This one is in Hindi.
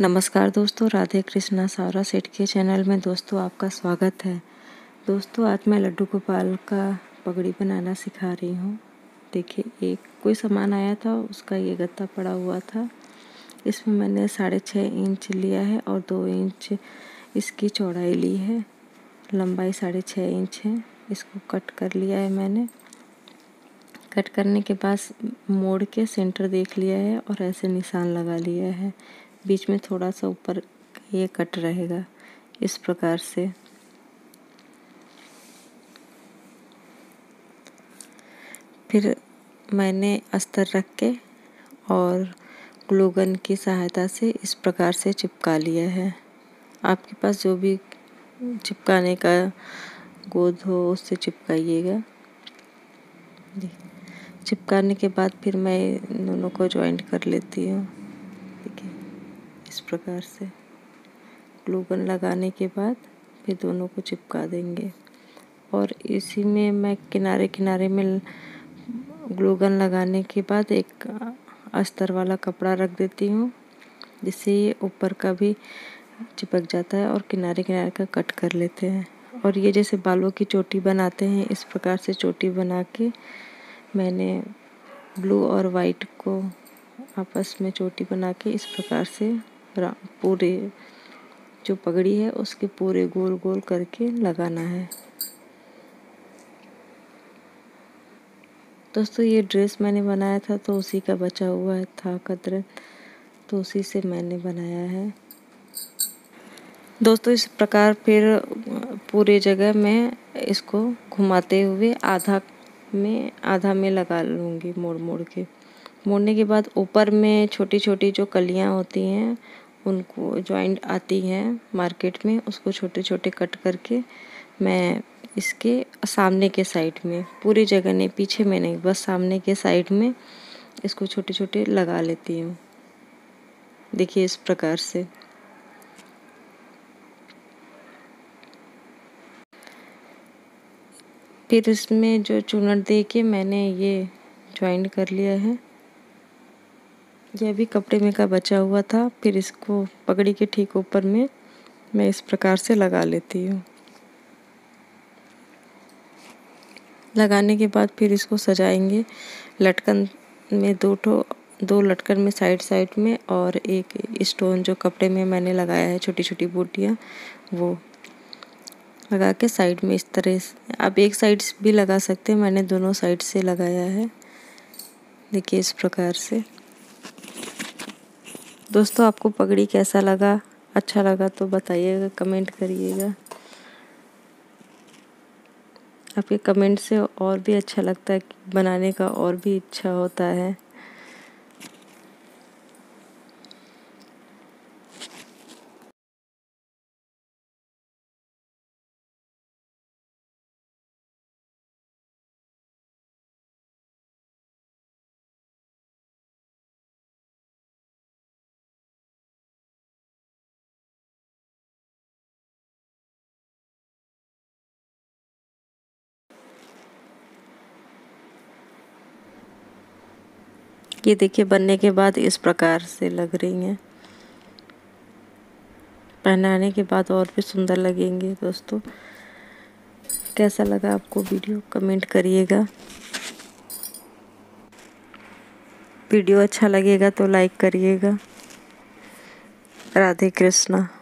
नमस्कार दोस्तों, राधे कृष्णा सावरा सेठ के चैनल में दोस्तों आपका स्वागत है। दोस्तों, आज मैं लड्डू गोपाल का पगड़ी बनाना सिखा रही हूँ। देखिए, एक कोई सामान आया था, उसका ये गत्ता पड़ा हुआ था। इसमें मैंने साढ़े छः इंच लिया है और दो इंच इसकी चौड़ाई ली है। लंबाई साढ़े छः इंच है। इसको कट कर लिया है मैंने। कट करने के बाद मोड़ के सेंटर देख लिया है और ऐसे निशान लगा लिया है। बीच में थोड़ा सा ऊपर ये कट रहेगा, इस प्रकार से। फिर मैंने अस्तर रख के और ग्लूगन की सहायता से इस प्रकार से चिपका लिया है। आपके पास जो भी चिपकाने का गोद हो, उससे चिपकाइएगा। चिपकाने के बाद फिर मैं दोनों को ज्वाइंट कर लेती हूँ। प्रकार से। ग्लूगन लगाने के बाद फिर दोनों को चिपका देंगे। और इसी में मैं किनारे किनारे में ग्लूगन लगाने के बाद एक अस्तर वाला कपड़ा रख देती हूँ, जिससे ये ऊपर का भी चिपक जाता है और किनारे किनारे का कट कर लेते हैं। और ये जैसे बालों की चोटी बनाते हैं, इस प्रकार से चोटी बना के मैंने ब्लू और वाइट को आपस में चोटी बना के इस प्रकार से पूरे जो पगड़ी है उसके पूरे गोल गोल करके लगाना है। दोस्तों, ये ड्रेस मैंने बनाया था तो उसी का बचा हुआ था कदर तो उसी से मैंने बनाया है। दोस्तों, इस प्रकार फिर पूरे जगह मैं इसको घुमाते हुए आधा में आधा में लगा लूँगी मोड़ मोड़ के। मोड़ने के बाद ऊपर में छोटी छोटी जो कलियाँ होती हैं उनको जॉइंट आती हैं मार्केट में, उसको छोटे छोटे कट करके मैं इसके सामने के साइड में, पूरी जगह नहीं, पीछे में नहीं, बस सामने के साइड में इसको छोटे छोटे लगा लेती हूँ। देखिए इस प्रकार से। फिर इसमें जो चूनट दे के मैंने ये ज्वाइन कर लिया है यह भी कपड़े में का बचा हुआ था, फिर इसको पगड़ी के ठीक ऊपर में मैं इस प्रकार से लगा लेती हूँ। लगाने के बाद फिर इसको सजाएँगे। लटकन में दो ठो, दो लटकन में साइड साइड में और एक स्टोन जो कपड़े में मैंने लगाया है छोटी छोटी बूटियाँ, वो लगा के साइड में इस तरह आप एक साइड भी लगा सकते हैं, मैंने दोनों साइड से लगाया है। देखिए इस प्रकार से। दोस्तों, आपको पगड़ी कैसा लगा? अच्छा लगा तो बताइएगा, कमेंट करिएगा। आपके कमेंट से और भी अच्छा लगता है, बनाने का और भी इच्छा होता है। ये देखिए बनने के बाद इस प्रकार से लग रही हैं। पहनाने के बाद और भी सुंदर लगेंगे दोस्तों। कैसा लगा आपको वीडियो? कमेंट करिएगा। वीडियो अच्छा लगेगा तो लाइक करिएगा। राधे कृष्णा।